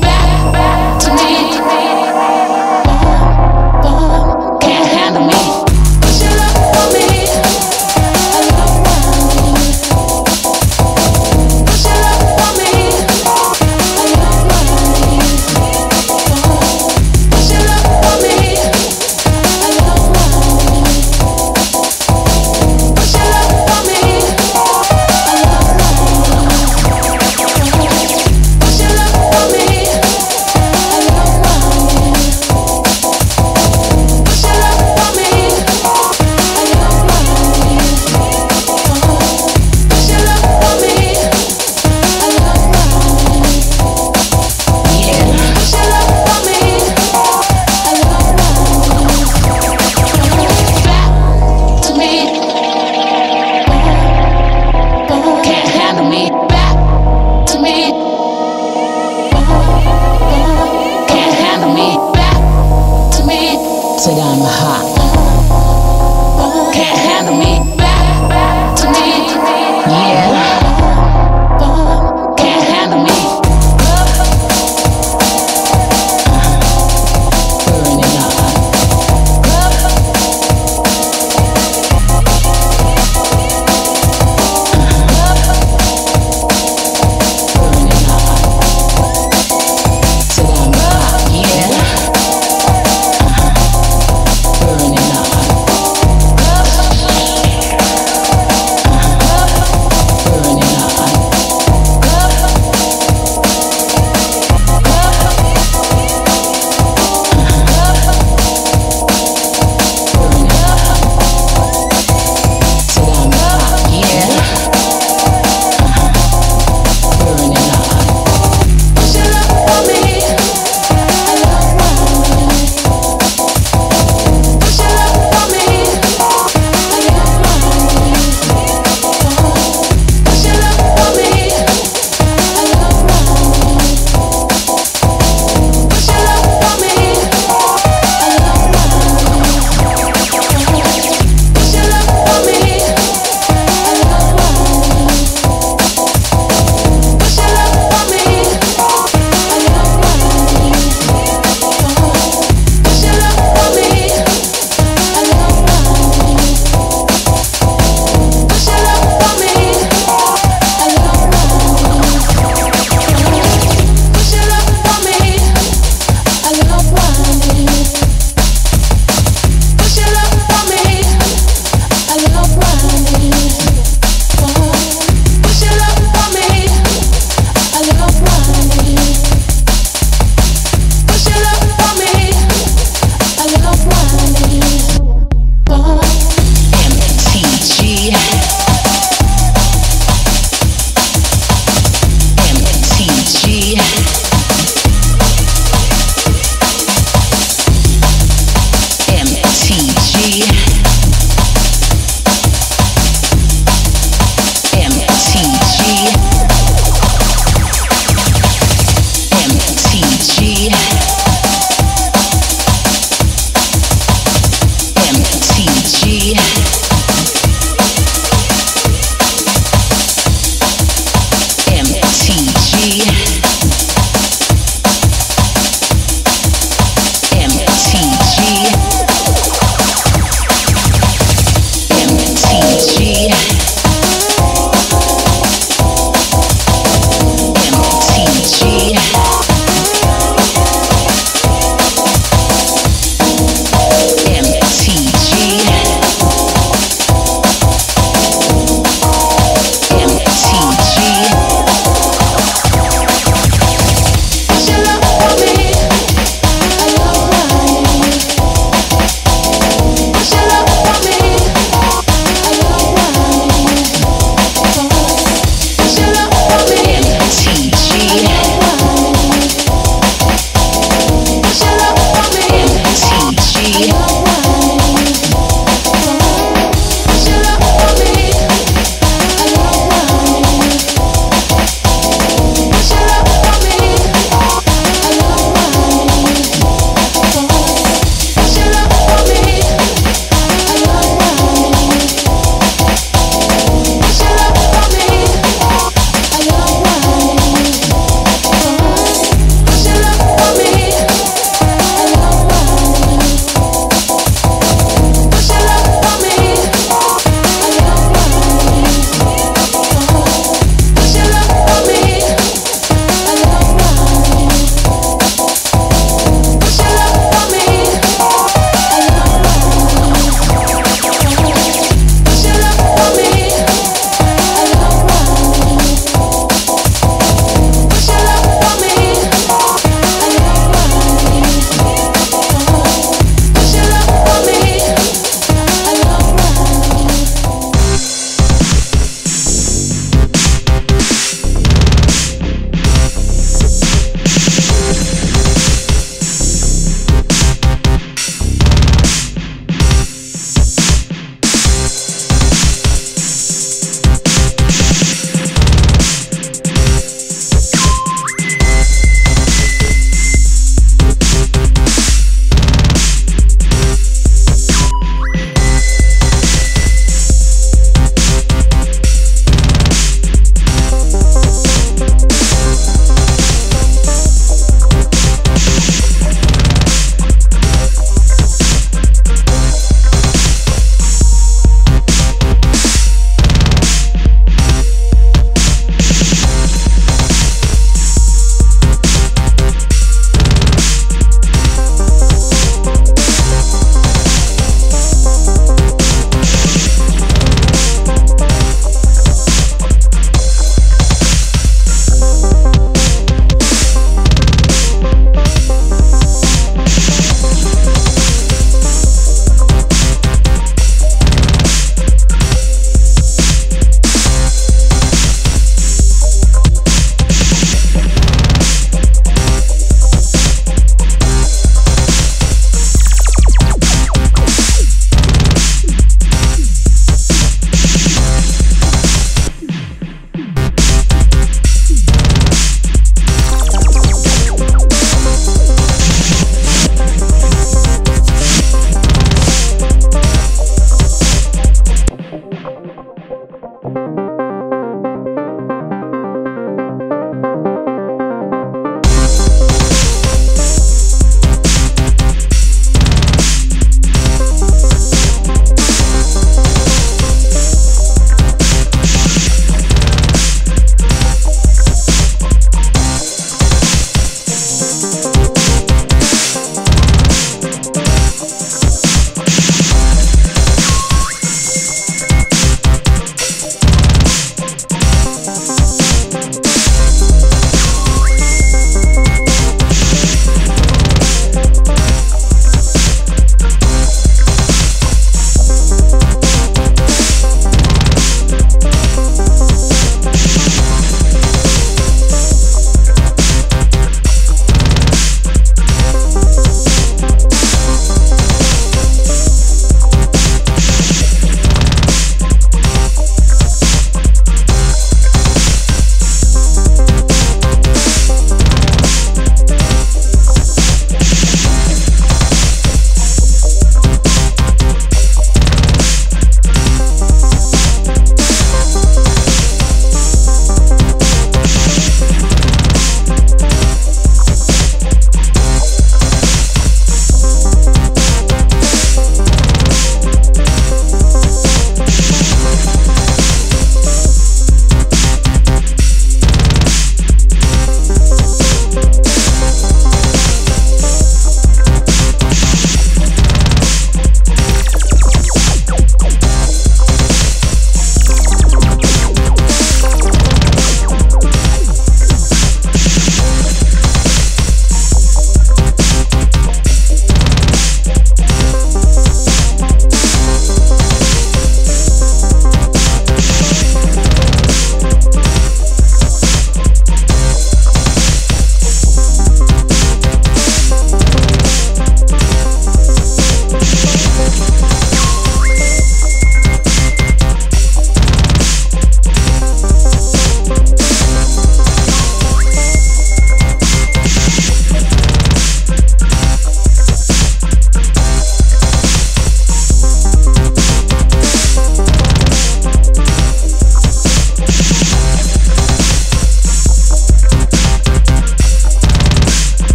back, back to me. Yeah.